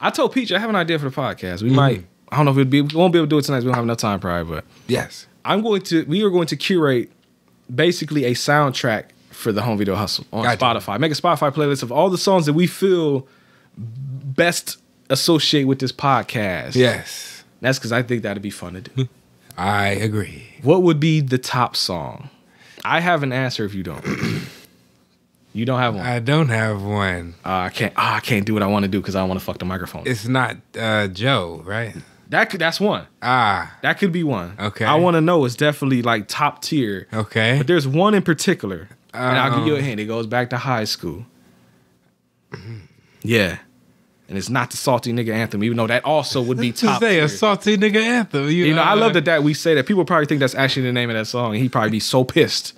I told Peach I have an idea for the podcast. We mm-hmm. might. I don't know if it'd be. We won't be able to do it tonight. We don't have enough time, probably. But Yes. I'm going to. We are going to curate basically a soundtrack for the home video hustle on Gotcha. Spotify. Make a Spotify playlist of all the songs that we feel best associate with this podcast. Yes. That's because I think that'd be fun to do. Hmm. I agree. what would be the top song? I have an answer if you don't. you don't have one. I don't have one. Uh, I can't. ah, I can't do what I want to do because I want to fuck the microphone. It's not uh, Joe, right? that could. That's one. Ah, That could be one. Okay. I want to know. It's definitely like top tier. okay. But there's one in particular, and I'll give you a Um. hint. It goes back to high school. Yeah, and it's not the salty nigga anthem, even though that also would be to top. say tier. a salty nigga anthem. You, You know, I uh, love that that we say that. People probably think that's actually the name of that song, and he'd probably be so pissed.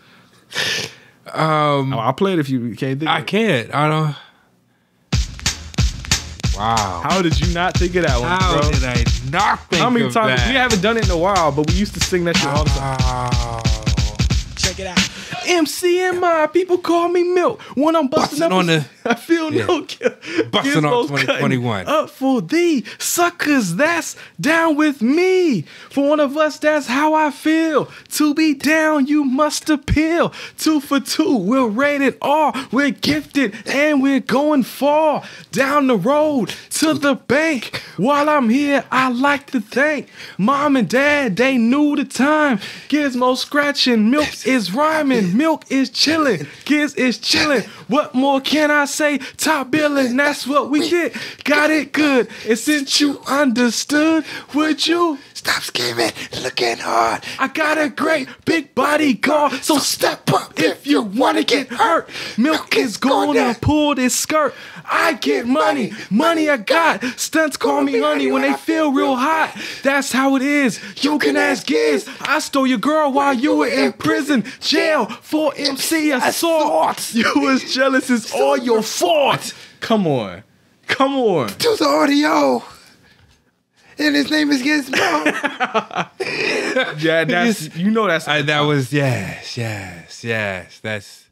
Um, Oh, I'll play it if you can't think. I of it. can't. I don't. Wow. How did you not think of that one, How bro? did I not think How many times that? we haven't done it in a while, but we used to sing that shit all the time. Check it out. MCMI, people call me Milk. When I'm busting, Busting up, on the- I feel Yeah. no kill. Busting off 2021. Up for thee, suckers. That's down with me. For one of us, that's how I feel. To be down, you must appeal. Two for two, we're rated R. We're gifted and we're going far down the road to the bank. While I'm here, I like to thank mom and dad. They knew the time. Gizmo scratching, milk is rhyming, milk is chilling, Giz is chilling. What more can I say? Top billing, that's what we did. Got it good. And since you understood, would you? Stop scheming, looking hard. I got a great big bodyguard, so step up if you wanna get hurt. Milk is gonna pull this skirt. I get money, money I got. Stunts call me honey when they feel real hot. That's how it is. You can ask Giz. I stole your girl while you were in prison, jail for MC assault. You was jealous, it's all your fault. Come on, come on. To the audio. And his name is Gizmo. Yeah, that's you know that's I, that was yes, yes, yes. That's